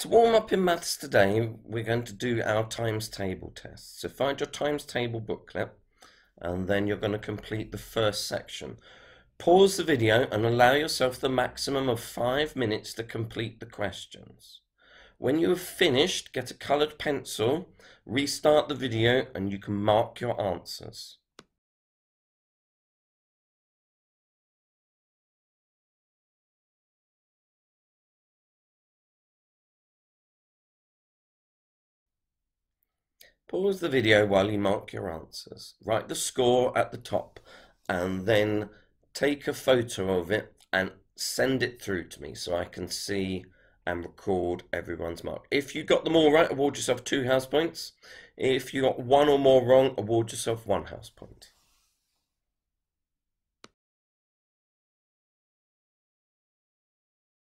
To warm up in maths today, we're going to do our times table test. So find your times table booklet and then you're going to complete the first section. Pause the video and allow yourself the maximum of five minutes to complete the questions. When you have finished, get a coloured pencil, restart the video and you can mark your answers. Pause the video while you mark your answers. Write the score at the top and then take a photo of it and send it through to me so I can see and record everyone's mark. If you got them all right, award yourself two house points. If you got one or more wrong, award yourself one house point.